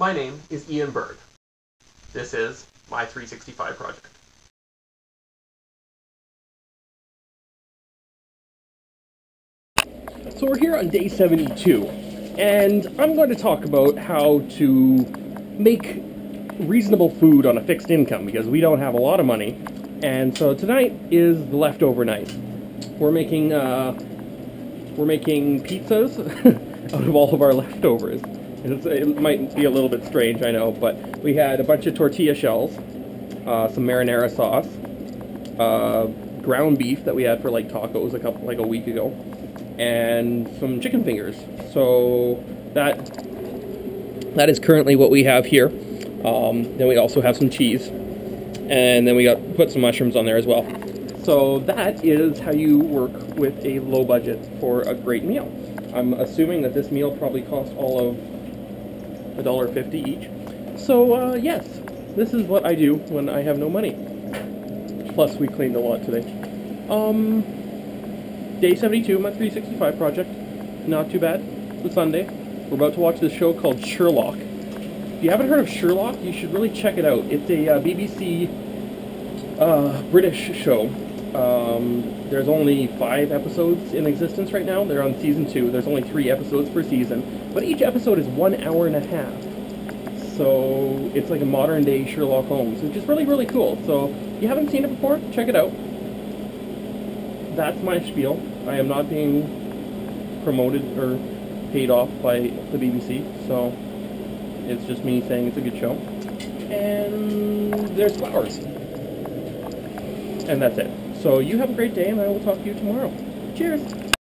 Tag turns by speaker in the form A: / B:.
A: My name is Ian Berg. This is my 365 project.
B: So we're here on day 72, and I'm going to talk about how to make reasonable food on a fixed income because we don't have a lot of money. And so tonight is the leftover night. We're making uh, we're making pizzas out of all of our leftovers. It might be a little bit strange, I know, but we had a bunch of tortilla shells, uh, some marinara sauce, uh, ground beef that we had for like tacos a couple like a week ago, and some chicken fingers. So that that is currently what we have here. Um, then we also have some cheese, and then we got put some mushrooms on there as well. So that is how you work with a low budget for a great meal. I'm assuming that this meal probably cost all of a dollar fifty each. So uh, yes, this is what I do when I have no money. Plus, we cleaned a lot today. Um, day 72, my 365 project. Not too bad. It's Sunday. We're about to watch this show called Sherlock. If you haven't heard of Sherlock, you should really check it out. It's a uh, BBC uh, British show. Um, there's only five episodes in existence right now. They're on season two. There's only three episodes per season, but each episode is one hour and a half. So it's like a modern day Sherlock Holmes, which is really, really cool. So if you haven't seen it before, check it out. That's my spiel. I am not being promoted or paid off by the BBC, so it's just me saying it's a good show. And there's flowers. And that's it. So you have a great day, and I will talk to you tomorrow. Cheers!